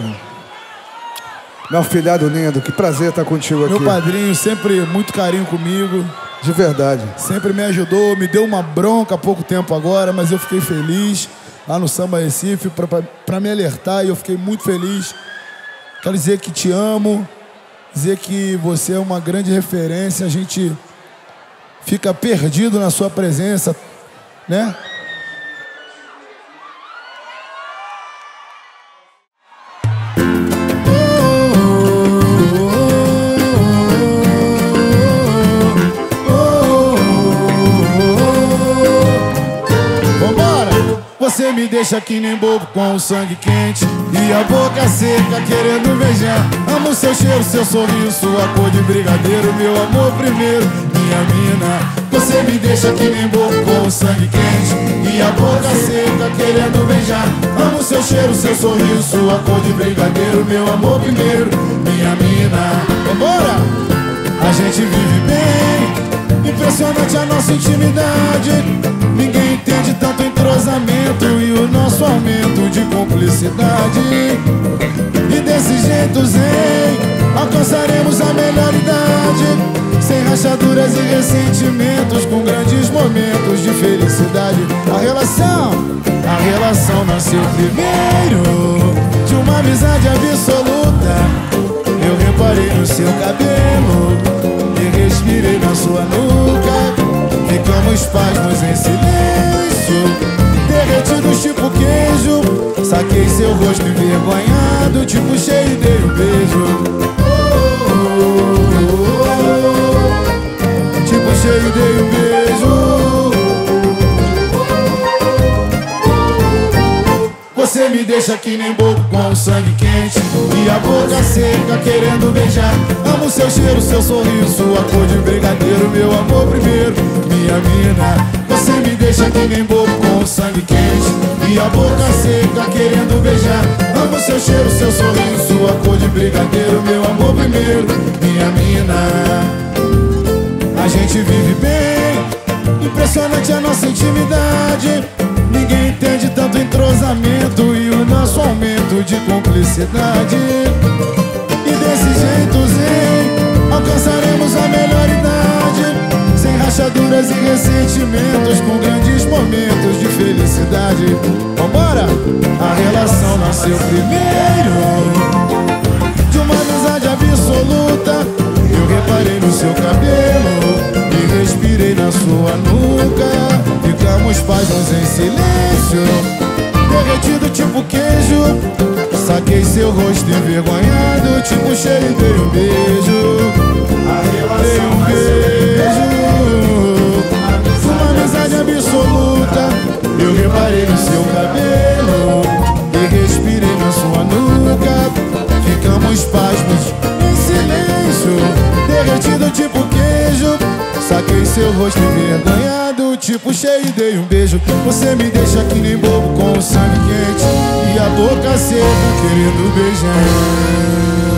Meu afilhado lindo, que prazer estar contigo Meu aqui. padrinho sempre muito carinho comigo, De verdade. sempre me ajudou, me deu uma bronca há pouco tempo agora, mas eu fiquei feliz lá no Samba Recife pra me alertar e eu fiquei muito feliz. Quero dizer que te amo, dizer que você é uma grande referência, a gente fica perdido na sua presença, né? Deixa que nem bobo com o sangue quente. E a boca seca querendo beijar. Amo seu cheiro, seu sorriso, sua cor de brigadeiro Meu amor primeiro, minha mina Você me deixa que nem bobo com o sangue quente. E a boca seca querendo beijar. Amo seu cheiro, seu sorriso, sua cor de brigadeiro Meu amor primeiro, minha mina Vambora! A gente vive bem, impressionante a nossa intimidade. Ninguém entende tanto entrosamento e o nosso aumento de cumplicidade. E desse jeito zen, alcançaremos a melhor idade. Sem rachaduras e ressentimentos, com grandes momentos de felicidade. A relação, a relação nasceu primeiro de uma amizade absoluta. Eu reparei no seu cabelo respirei na sua nuca. Ficamos pasmos em silêncio, derretidos tipo queijo. Saquei seu rosto envergonhado, te puxei e dei um beijo. Oh, oh, oh, oh. Te puxei e dei um beijo. Você me deixa que nem bobo com o sangue quente E a boca seca querendo beijar Amo seu cheiro, seu sorriso, sua cor de brigadeiro Meu amor primeiro, minha mina Você me deixa que nem bobo com o sangue quente E a boca seca querendo beijar Amo seu cheiro, seu sorriso, sua cor de brigadeiro Meu amor primeiro, minha mina a gente vive bem, impressionante a nossa intimidade. Ninguém entende tanto entrosamento e o nosso aumento de cumplicidade. E desse jeito zen, alcançaremos a melhor idade. Sem rachaduras e ressentimentos, com grandes momentos de felicidade. Vambora! A relação nasceu primeiro de uma amizade absoluta. Eu reparei no seu cabelo respirei na sua nuca. Ficamos pasmos em silêncio, derretido tipo queijo. Saquei seu rosto envergonhado, te puxei e dei um beijo. Dei um beijo. Uma amizade absoluta. Eu reparei no seu cabelo e respirei na sua nuca. Ficamos pasmos em silêncio, derretido tipo queijo. Saquei seu rosto envergonhado, te puxei e dei um beijo. Você me deixa que nem bobo com o sangue quente e a boca seca querendo beijar.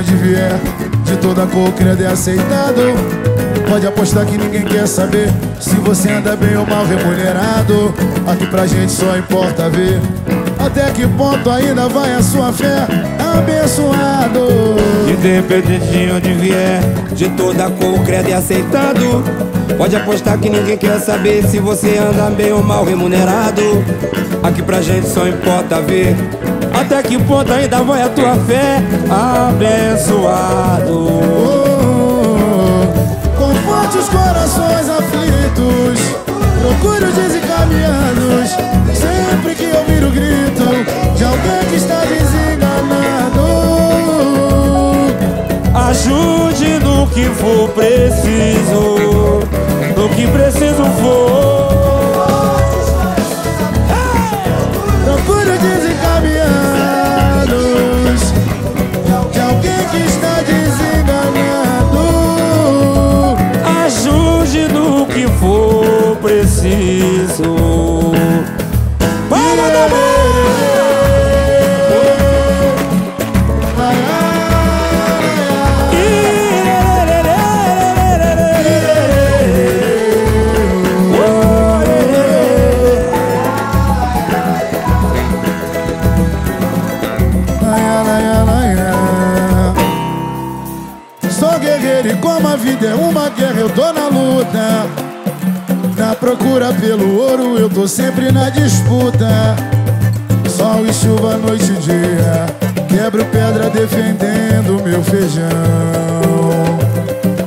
Onde vier, de toda cor, credo é aceitado. Pode apostar que ninguém quer saber se você anda bem ou mal remunerado. Aqui pra gente só importa ver até que ponto ainda vai a sua fé, abençoado. Independente de onde vier, de toda cor, credo e aceitado. Pode apostar que ninguém quer saber se você anda bem ou mal remunerado. Aqui pra gente só importa ver até que ponto ainda vai a tua fé, abençoado. Conforte os corações aflitos Procure os desencaminhados Sempre que ouvir o grito De alguém que está desenganado Ajude no que for preciso, no que preciso for. Que está desenganado Ajude no que for preciso. Palma da eu tô na luta. Na procura pelo ouro, eu tô sempre na disputa. Sol e chuva, noite e dia. Quebro pedra defendendo meu feijão.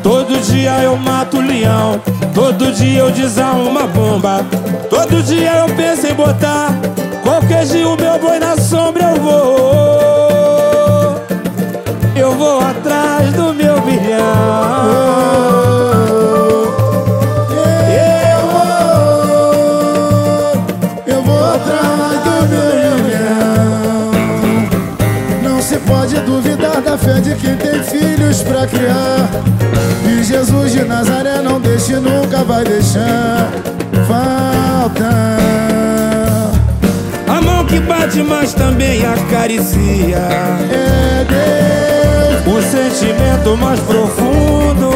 Todo dia eu mato o leão, todo dia eu desarmo uma bomba. Todo dia eu penso em botar qualquer dia o meu boi na sombra eu vou. Eu vou atrás do meu bilhão. De quem tem filhos pra criar. E Jesus de Nazaré não deixe, nunca vai deixar faltar. A mão que bate, mas também acaricia. É Deus, O sentimento mais profundo.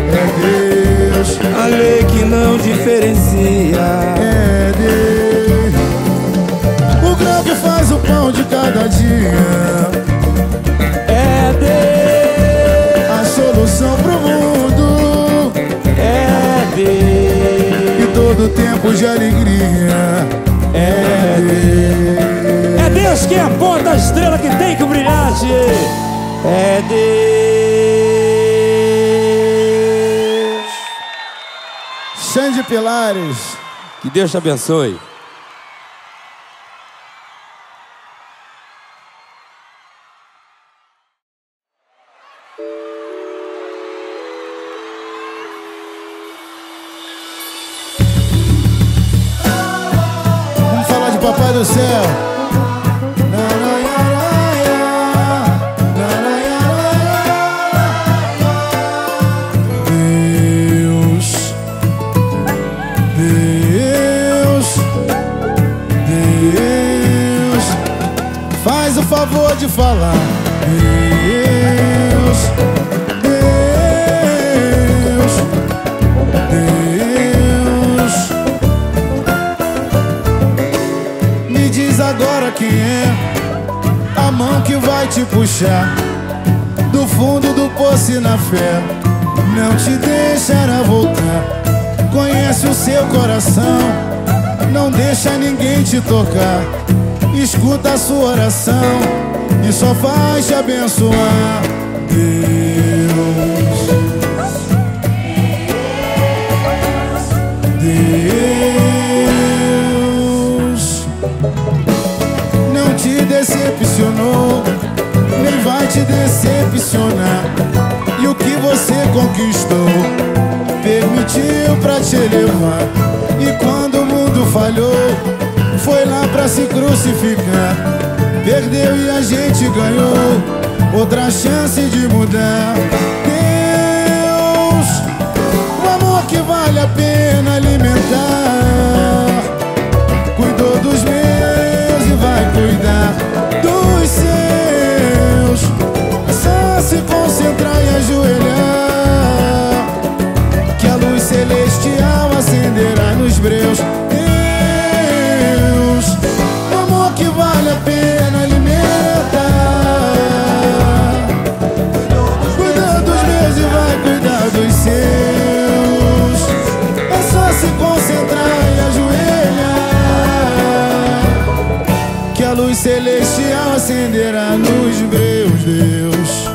é Deus, A lei que não diferencia. é Deus. O grão que faz o pão de cada dia. É Deus, E todo tempo de alegria. é Deus. É Deus que aponta a estrela que tem que brilhar, tchê. É Deus. Xande Pilares. Que Deus te abençoe. Favor de falar. Deus, Deus, Deus. Me diz agora quem é a mão que vai te puxar do fundo do poço e na fé. Não te deixará voltar. Conhece o seu coração, não deixa ninguém te tocar. Escuta a sua oração e só faz te abençoar. Deus. Deus não te decepcionou, nem vai te decepcionar. E o que você conquistou, permitiu pra te elevar. E quando o mundo falhou, foi lá pra se crucificar. Perdeu e a gente ganhou outra chance de mudar. Deus, o amor que vale a pena alimentar. Cuidou dos meus e vai cuidar dos seus. É só se concentrar e ajoelhar. Que a luz celestial acenderá nos breus. Deus, o amor que vale a pena dos seus. É só se concentrar e ajoelhar. Que a luz celestial acenderá nos meus Deus.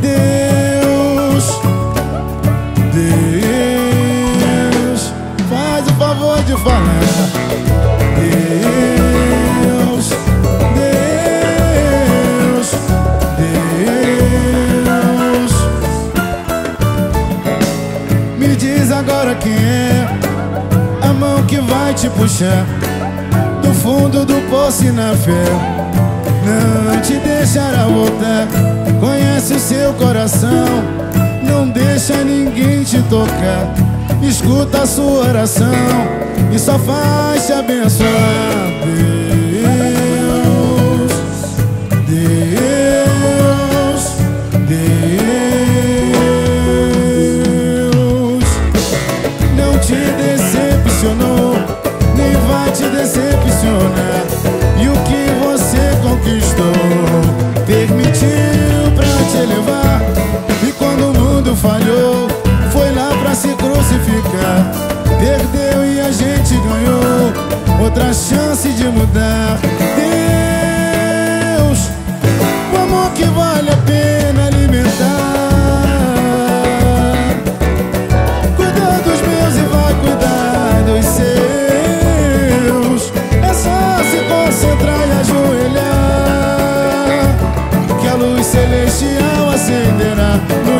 Deus, Deus, faz o favor de falar. Puxar do fundo do poço e na fé. Não te deixará voltar. Conhece o seu coração. Não deixa ninguém te tocar. Escuta a sua oração e só faz te abençoar. Deus, permitiu pra te elevar. E quando o mundo falhou, foi lá pra se crucificar. Perdeu e a gente ganhou outra chance de mudar. Deus, o amor que vale a pena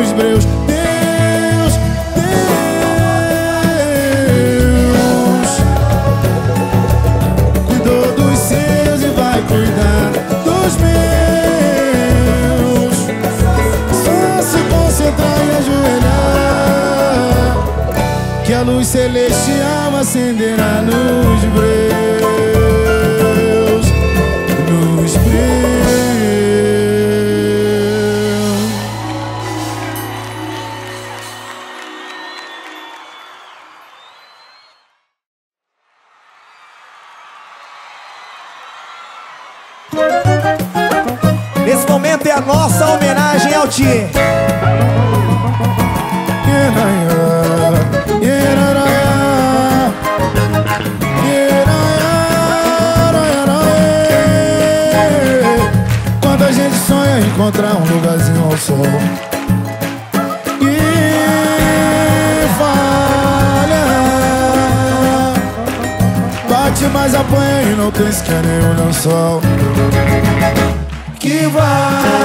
acenderá nos Que valha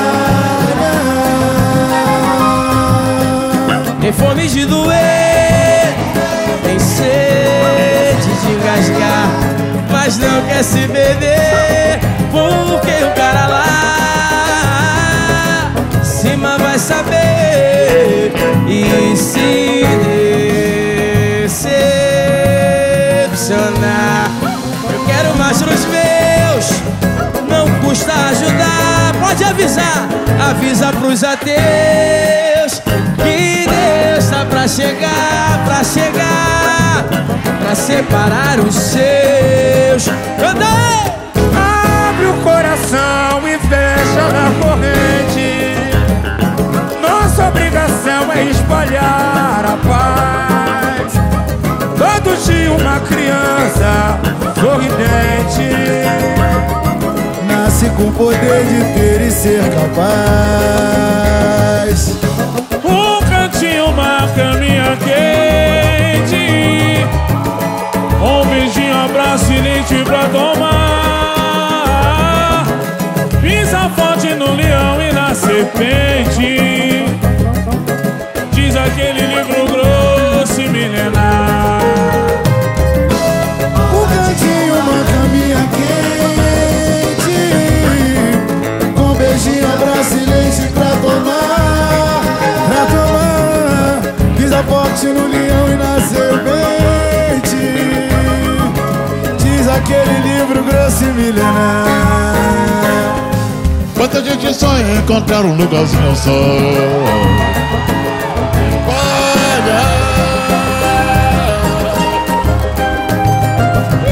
Tem fome de doer, tem sede de engasgar, mas não quer se beber, porque o cara lá cima vai saber e se decepcionar. Eu quero mais não custa ajudar, pode avisar, avisa pros ateus que Deus tá pra chegar, pra chegar, pra separar os seus. Cantei! Abre o coração e fecha na corrente. Nossa obrigação é espalhar a paz. Todo dia uma criança sorridente. Nasce com o poder de ter e ser capaz. Um cantinho, uma caminha quente. Um beijinho, abraço e leite pra tomar. Pisa forte no leão e na serpente. Diz aquele livro grosso e milenar Forte no leão e na serpente. Diz aquele livro grosso e milenar. Quanta gente sonha encontrar um lugarzinho ao sol?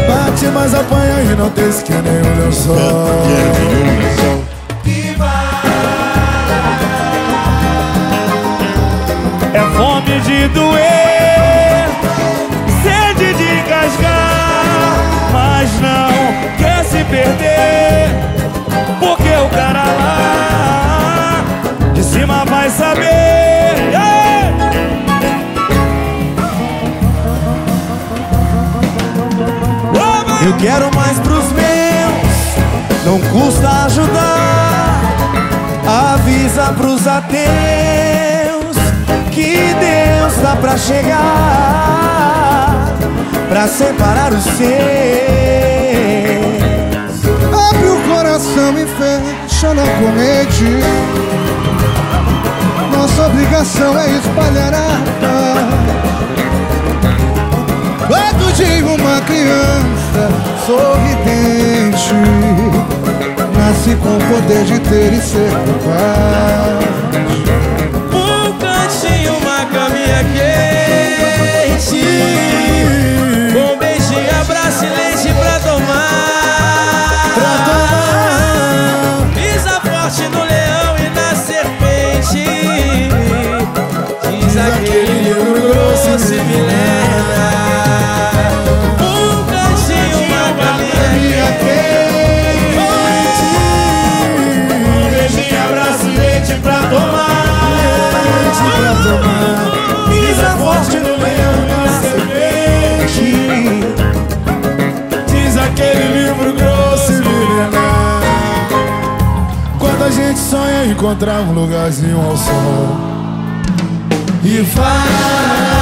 Bate, mas apanha e não tem sequer nenhum lençol doer, sede de casgar, mas não quer se perder, porque o cara lá de cima vai saber. Yeah! Eu quero mais pros meus, não custa ajudar. Avisa pros ateus que Deus tá pra chegar pra separar os seus. Abre o coração e fecha na corrente Nossa obrigação é espalhar a paz. Quando de uma criança sorridente Nasce com o poder de ter e ser capaz uma caminha quente Com um beijinho, abraço e leite pra tomar. Pra tomar. Pisa forte no leão e na serpente. Diz aquele livro grosso se me lembra. Um cantinho, uma caminha Um beijinho, abraço e leite pra tomar. Pra tomar Pisa forte no leão na serpente Diz aquele livro grosso se milenar. Quando a gente sonha encontrar um lugarzinho ao sol. E falha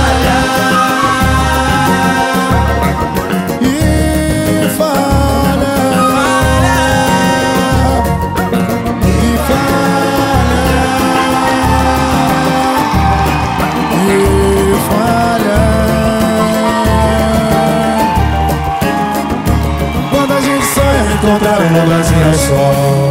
Quando a gente sonha em encontrar um lugarzinho ao sol